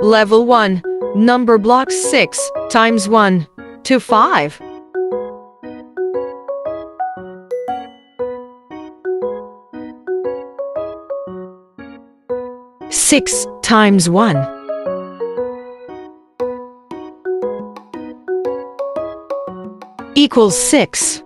Level 1. Numberblocks 6 times 1 to 5. Six times one. Equals six.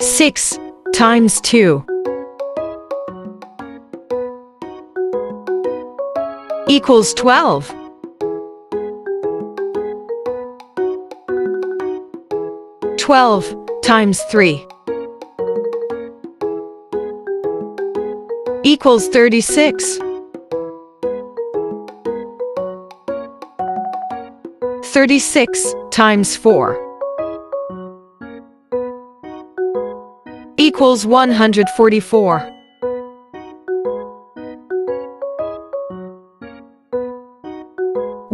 Six times two. Equals 12. Twelve times three equals thirty-six. Thirty-six times four equals one hundred forty-four.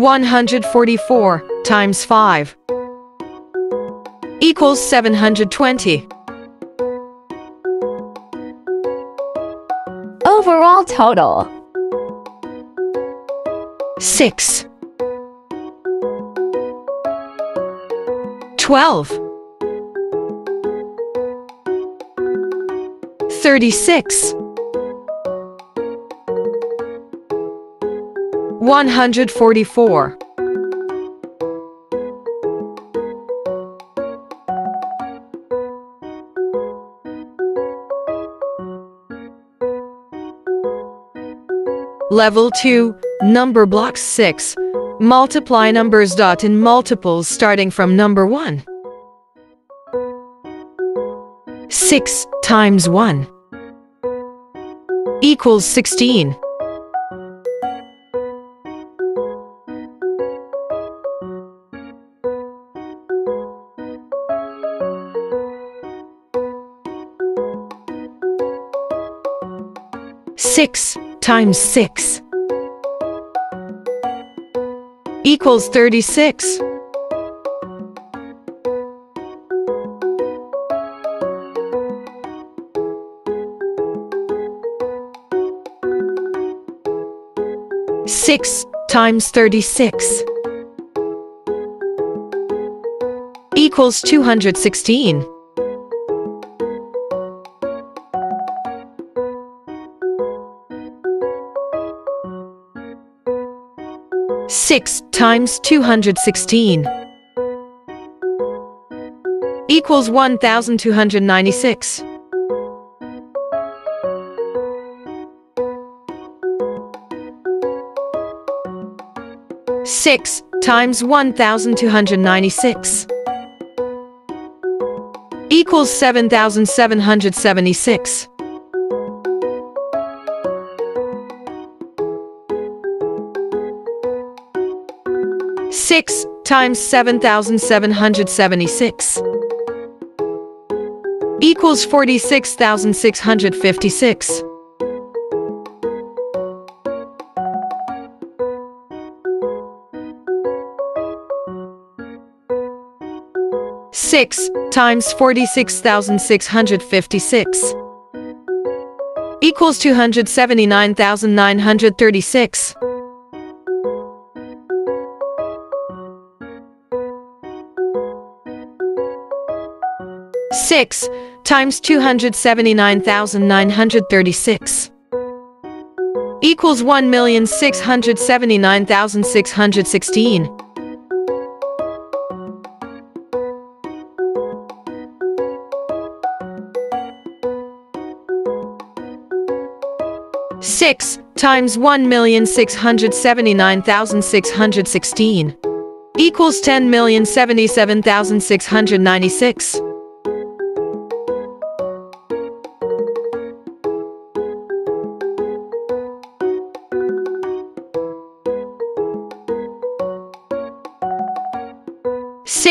144 times 5 equals 720. Overall total. 6 12 36 144 Level 2, Numberblock 6. Multiply numbers dot in multiples starting from number 1. 6 times 1 equals 16. Six times six equals thirty-six. Six times thirty-six equals two hundred sixteen. 6 times 216 equals 1296. Six times one thousand two hundred ninety-six equals seven thousand seven hundred seventy-six. 6 times 7,776 equals 46,656. Six times forty-six thousand six hundred fifty-six equals two hundred seventy-nine thousand nine hundred thirty-six. 6 times 279,936 equals 1,679,616. Six times one million six hundred seventy nine thousand six hundred sixteen equals ten million seventy seven thousand six hundred ninety six.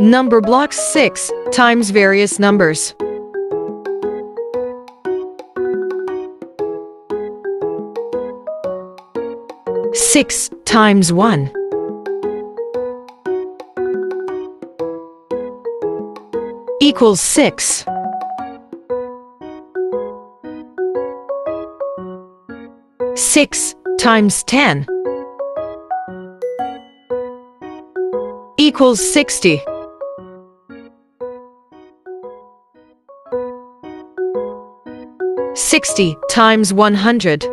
Numberblocks 6 times various numbers. Six times one. Equals six. Six times ten. Equals sixty. Sixty times one hundred.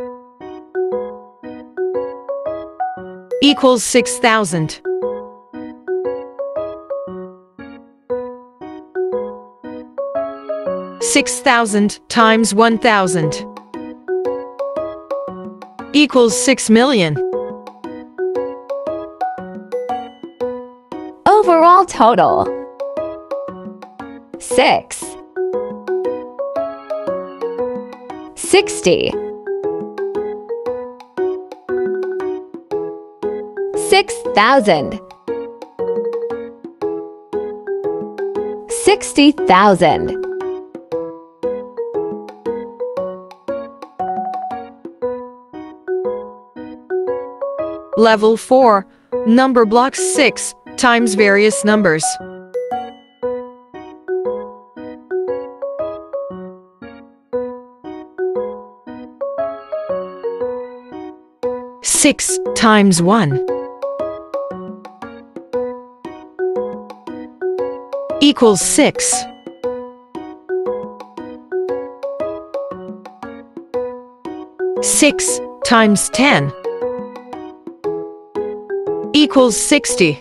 equals 6,000. Six thousand times one thousand equals six million. Overall total six sixty six thousand sixty thousand Level 4. Numberblock 6 times various numbers. Six times one equals six. Six times ten equals 60.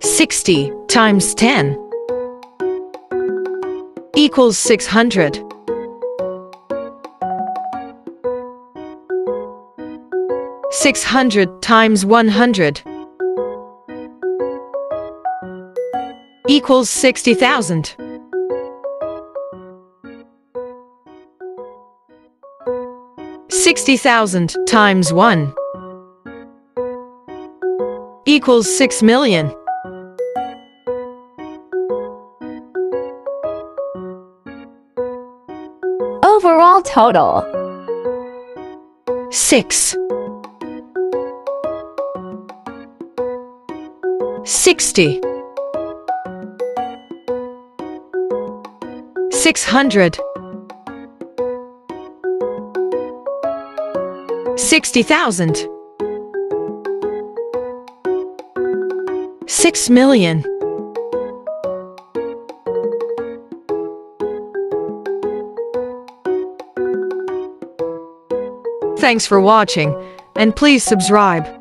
Sixty times ten equals six hundred. Six hundred times one hundred equals sixty thousand. Sixty thousand times one equals six million. Overall total Six. Sixty. Six hundred. Sixty thousand. Six million. Thanks for watching, and please subscribe.